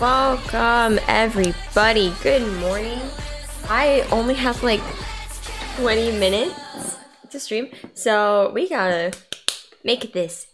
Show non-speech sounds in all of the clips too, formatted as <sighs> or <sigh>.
Welcome everybody. Good morning. I only have like 20 minutes to stream, so we gotta make this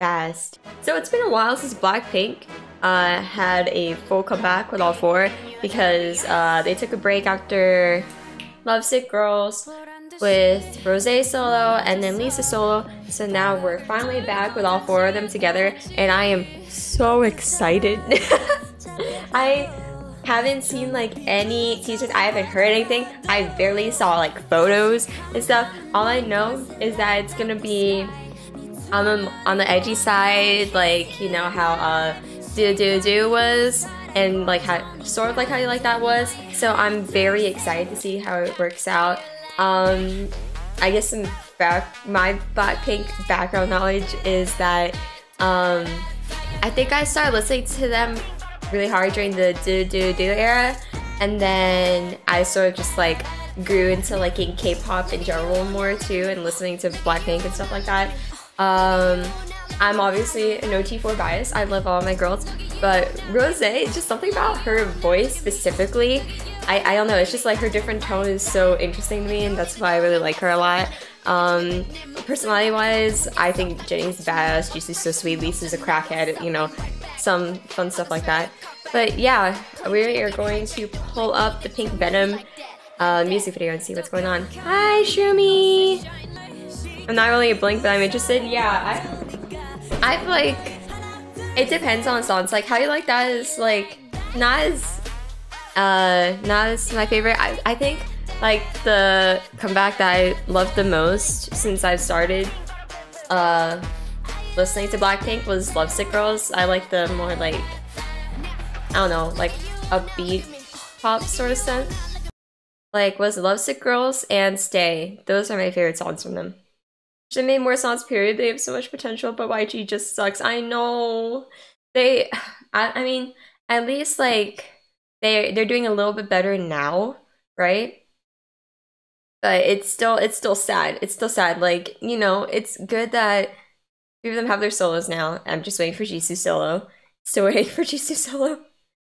fast. So it's been a while since Blackpink uh, had a full comeback with all four because uh, they took a break after Lovesick Girls with Rose solo and then Lisa solo. So now we're finally back with all four of them together and I am so excited. <laughs> I haven't seen like any teasers. I haven't heard anything. I barely saw like photos and stuff. All I know is that it's gonna be on the on the edgy side, like you know how uh do do do was and like how sort of like how you like that was. So I'm very excited to see how it works out. Um, I guess some back my Blackpink background knowledge is that um, I think I started listening to them really hard during the do do do era, and then I sort of just like grew into liking K-pop in general more too, and listening to Blackpink and stuff like that. Um, I'm obviously an OT4 bias. I love all my girls, but Rose, just something about her voice specifically. I, I don't know. It's just like her different tone is so interesting to me, and that's why I really like her a lot. Um, personality wise, I think Jennie's badass. Jisoo's so sweet. Lisa's a crackhead. You know, some fun stuff like that. But yeah, we are going to pull up the Pink Venom uh, music video and see what's going on. Hi, Shumi! I'm not really a blink, but I'm interested. Yeah, I, I've like, it depends on songs. Like, How You Like That is like, not as, uh, not as my favorite. I, I think like the comeback that I loved the most since I've started, uh, listening to Blackpink was Lovesick Girls. I like the more like, I don't know, like upbeat pop sort of sense. Like was Lovesick Girls and Stay. Those are my favorite songs from them. They made more songs, period. They have so much potential, but YG just sucks. I know. They, <sighs> I, I mean, at least like they they're doing a little bit better now, right? But it's still it's still sad. It's still sad. Like you know, it's good that Three of them have their solos now. I'm just waiting for Jisoo solo. Still waiting for <laughs> Jisoo solo.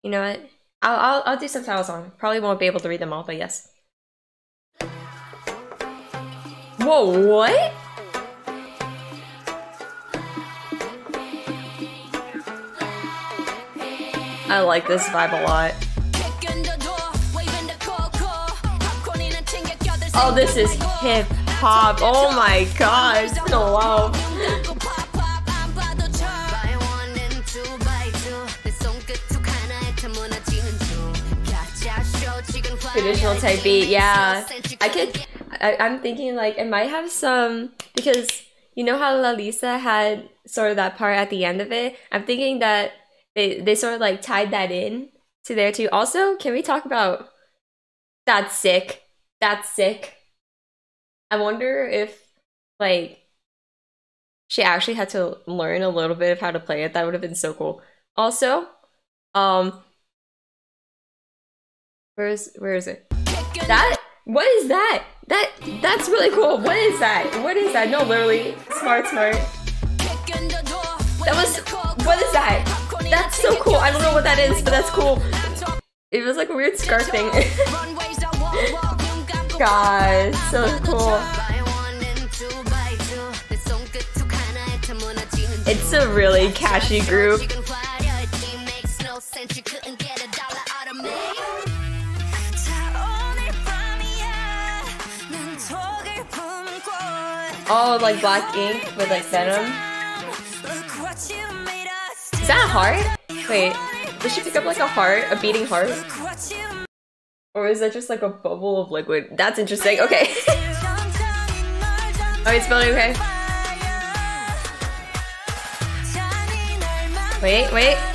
You know what? I'll, I'll, I'll do some title on. Probably won't be able to read them all, but yes. Whoa, what? I like this vibe a lot. Oh, this is hip hop. Oh my gosh, it's been traditional type beat. Yeah, I could. I, I'm thinking like it might have some because you know how Lalisa had sort of that part at the end of it. I'm thinking that they they sort of like tied that in to there too. Also, can we talk about that's sick? That's sick. I wonder if like she actually had to learn a little bit of how to play it. That would have been so cool. Also, um, Where's where is it? That what is that? That that's really cool. What is that? What is that? No, literally, smart, smart. That was what is that? That's so cool. I don't know what that is, but that's cool. It was like a weird scarf thing. <laughs> God, so cool. It's a really cashy group. Oh, like black ink with like venom. Is that a heart? Wait, did she pick up like a heart? A beating heart? Or is that just like a bubble of liquid? That's interesting. Okay. <laughs> Are it's spelling okay. Wait, wait.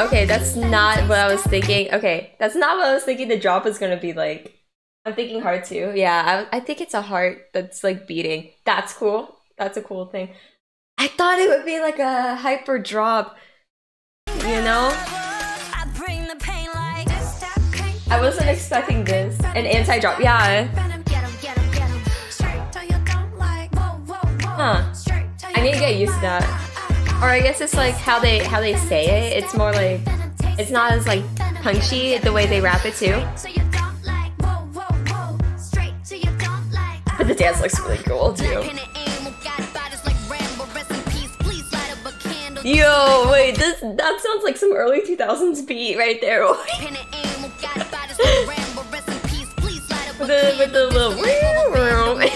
Okay, that's not what I was thinking. Okay, that's not what I was thinking the drop is gonna be like. I'm thinking heart too. Yeah, I, I think it's a heart that's like beating. That's cool. That's a cool thing. I thought it would be like a hyper drop. You know? I wasn't expecting this. An anti-drop, yeah. Huh. I need to get used to that. Or I guess it's like how they how they say it. It's more like it's not as like punchy the way they rap it too. But the dance looks really cool too. Yo, wait, this that sounds like some early 2000s beat right there. <laughs> with the with the little <laughs>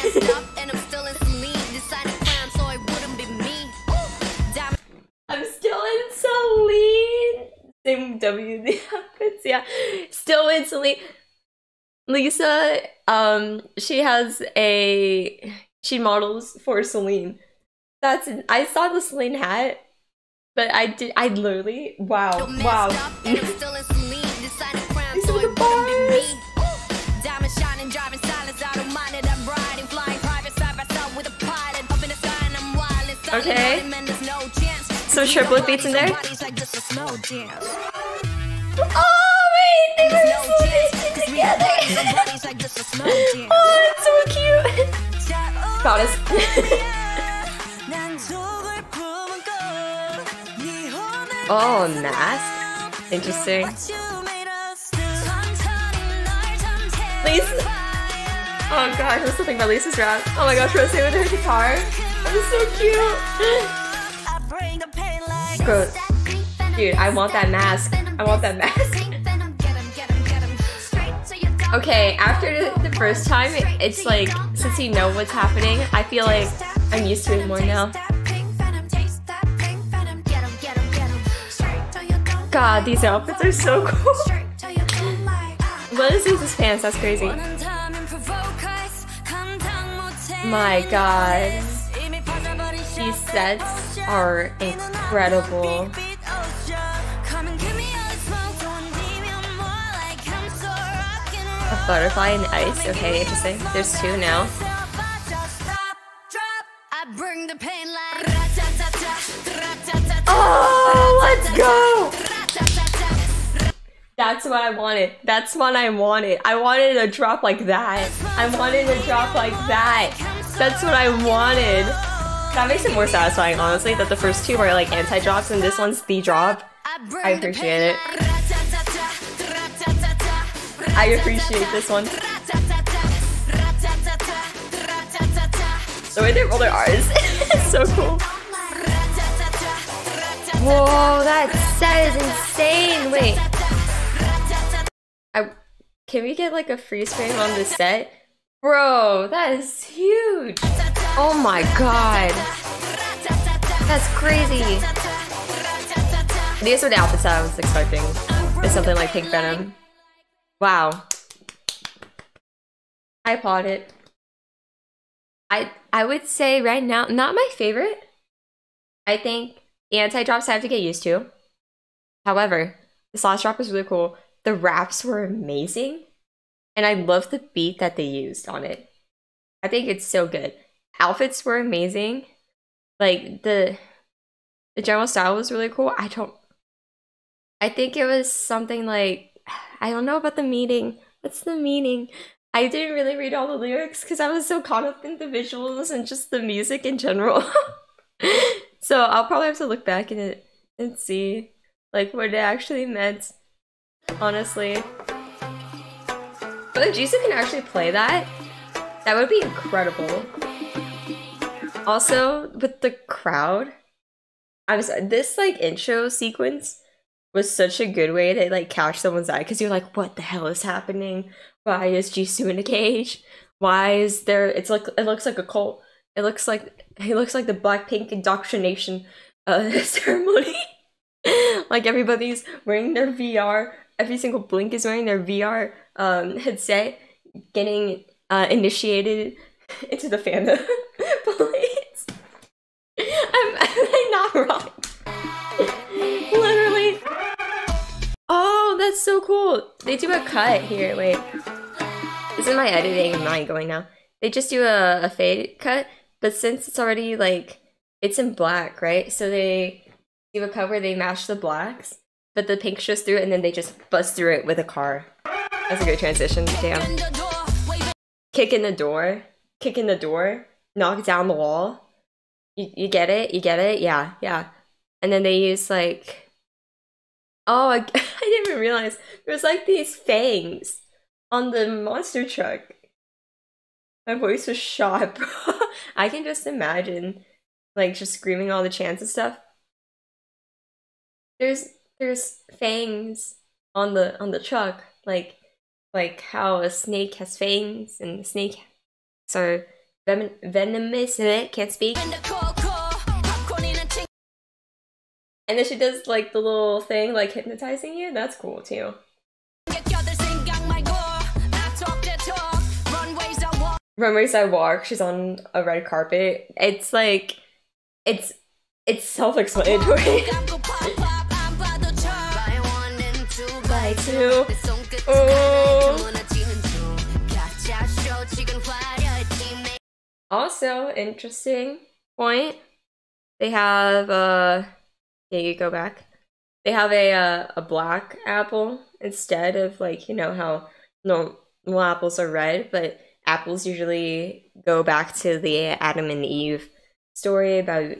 W the outfits, yeah. Still in Celine. Lisa, um, she has a she models for Celine. That's I saw the Celine hat, but I did I literally wow wow. These are the bars. Okay. Some triplet beats in there. Oh wait, they were so together. oh, it's so cute. Goddess. oh, mask. Interesting. Lisa. Oh god, there's something about Lisa's rap. Oh my gosh, Rose with her guitar. That was so cute. <laughs> Bro, dude, I want that mask. I want that mask. Okay, after the first time, it's like, since you know what's happening, I feel like I'm used to it more now. God, these outfits are so cool. what is these pants? That's crazy. My god. These sets are incredible. Butterfly and ice. Okay, interesting. There's two now. Oh, let's go! That's what I wanted. That's what I wanted. I wanted a drop like that. I wanted a drop like that. That's what I wanted. That makes it more satisfying, honestly, that the first two were like anti-drops and this one's the drop. I appreciate it. I appreciate this one. The way they roll their R's <laughs> is so cool. Whoa, that set is insane. Wait. I, can we get like a freeze frame on this set? Bro, that is huge. Oh my god. That's crazy. These are the outfits I was expecting. It's something like Pink Venom. Wow. I applaud it. I I would say right now, not my favorite. I think anti-drops I have to get used to. However, the slash drop is really cool. The raps were amazing. And I love the beat that they used on it. I think it's so good. Outfits were amazing. Like the the general style was really cool. I don't I think it was something like I don't know about the meaning. What's the meaning? I didn't really read all the lyrics because I was so caught up in the visuals and just the music in general. <laughs> so I'll probably have to look back in it and see like what it actually meant. Honestly. But if Jisoo can actually play that, that would be incredible. Also, with the crowd, I'm sorry, this like intro sequence was such a good way to like catch someone's eye because you're like, what the hell is happening? Why is Jisoo in a cage? Why is there? It's like it looks like a cult. It looks like he looks like the Blackpink indoctrination uh, <laughs> ceremony. <laughs> like everybody's wearing their VR. Every single blink is wearing their VR um, headset, getting uh, initiated <laughs> into the fandom. So cool. They do a cut here. Wait. This is my editing mind going now. They just do a, a fade cut, but since it's already like, it's in black, right? So they do a cut where they mash the blacks, but the pink shows through and then they just bust through it with a car. That's a good transition. Damn. Kick in the door. Kick in the door. Knock down the wall. You, you get it? You get it? Yeah, yeah. And then they use like. Oh, I, <laughs> I didn't even realize. There's like these fangs on the monster truck. My voice was bro. <laughs> I can just imagine, like, just screaming all the chants and stuff. There's there's fangs on the on the truck, like like how a snake has fangs and the snake so ven venomous and it can't speak. And then she does like the little thing like hypnotizing you. That's cool too. Runways I walk. She's on a red carpet. It's like, it's it's self-explanatory. <laughs> Bye two. Oh. Also, interesting point. They have uh, yeah, you go back. They have a uh, a black apple instead of like you know how normal apples are red, but apples usually go back to the Adam and Eve story about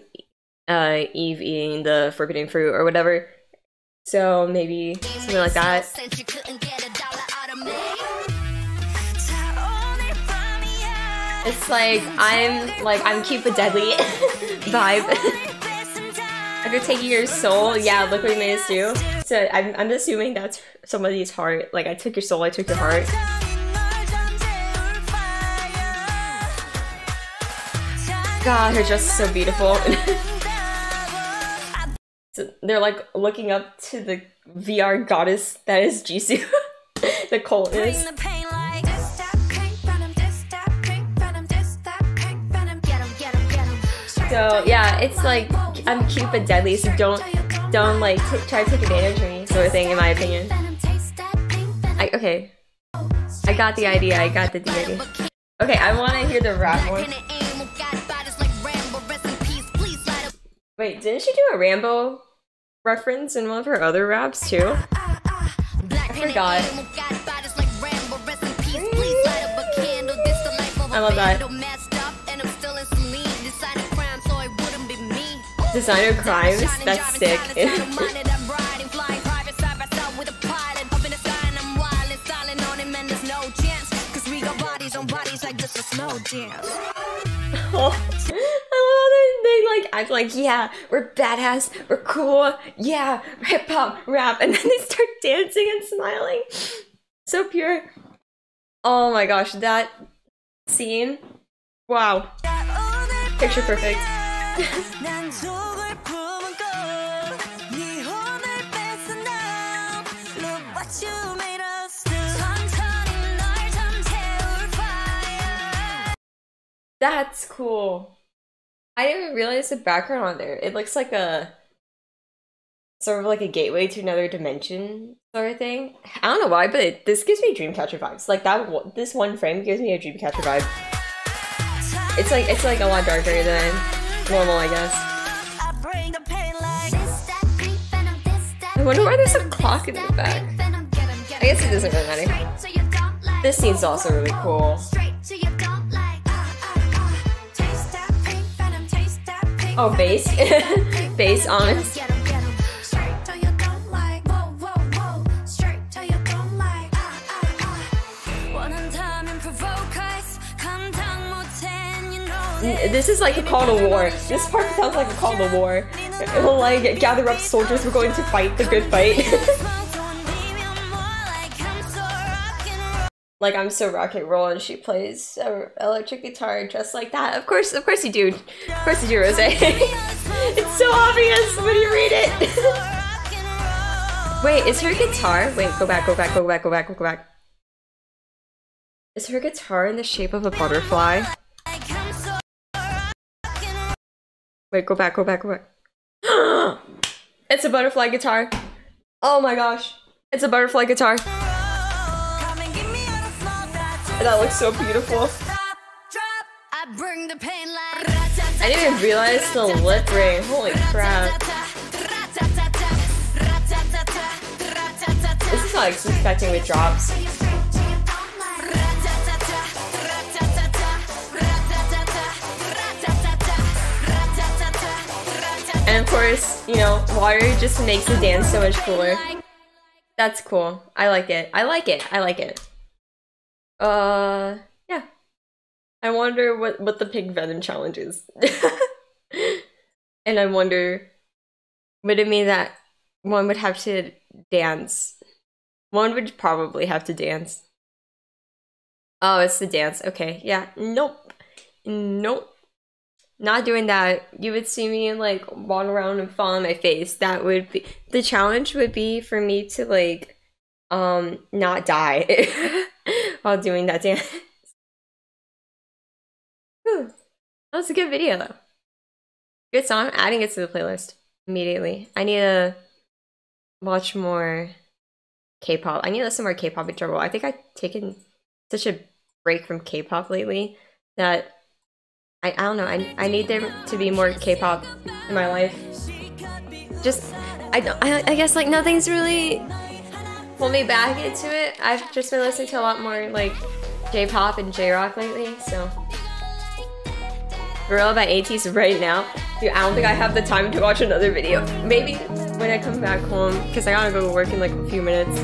uh, Eve eating the forbidden fruit or whatever. So maybe something like that. It's like I'm like I'm Cupid Deadly <laughs> vibe. <laughs> Could take your soul. Yeah, look what you made us do. So I'm I'm assuming that's somebody's heart. Like I took your soul, I took your heart. God, her dress is so beautiful. <laughs> so they're like looking up to the VR goddess that is Jisoo. <laughs> the cult is. So yeah, it's like I'm cute but deadly, so don't don't like try to take advantage of me, sort of thing, in my opinion. I okay, I got the idea. I got the idea. Okay, I want to hear the rap more. Wait, didn't she do a Rambo reference in one of her other raps too? I forgot. I love that. Designer crimes? That's sick. <laughs> they like act like, yeah, we're badass, we're cool, yeah, hip hop, rap, and <laughs> then they start dancing and smiling. So pure. Oh my gosh, that scene. Wow. Picture perfect. <laughs> That's cool. I didn't realize the background on there. It looks like a sort of like a gateway to another dimension sort of thing. I don't know why, but it, this gives me Dreamcatcher vibes. Like that, this one frame gives me a Dreamcatcher vibe. It's like it's like a lot darker than normal, I guess. I wonder why there's a clock in the back. I guess it doesn't really matter. This scene's also really cool. Oh, bass. <laughs> bass, honest. This is like a call to war. This part sounds like a call to war. It will like gather up soldiers. We're going to fight the good fight. <laughs> like I'm so rock and roll and she plays electric guitar just like that. Of course, of course you do. Of course you do, Rose. <laughs> it's so obvious when you read it. <laughs> Wait, is her guitar? Wait, go back, go back, go back, go back, go back. Is her guitar in the shape of a butterfly? Wait, go back, go back, go back. <gasps> it's a butterfly guitar. Oh my gosh. It's a butterfly guitar. That looks so beautiful. I didn't even realize the lip ring. Holy crap. This is not expecting with drops. And of course, you know, water just makes the dance so much cooler. That's cool. I like it. I like it. I like it. Uh, yeah. I wonder what, what the Pink Venom challenge is. <laughs> and I wonder, would it mean that one would have to dance? One would probably have to dance. Oh, it's the dance. Okay, yeah. Nope. Nope. Not doing that. You would see me like walk around and fall on my face. That would be the challenge would be for me to like um not die <laughs> while doing that dance. Whew. That was a good video though. Good song. Adding it to the playlist immediately. I need to watch more K-pop. I need to listen more K-pop in general. I think I've taken such a break from K-pop lately that I, I don't know. I, I need there to be more K-pop in my life. Just I don't. I, I guess like nothing's really pulled me back into it. I've just been listening to a lot more like J-pop and J-rock lately. So Guerrilla by ATEEZ right now. Dude, I don't think I have the time to watch another video. Maybe when I come back home, because I gotta go to work in like a few minutes.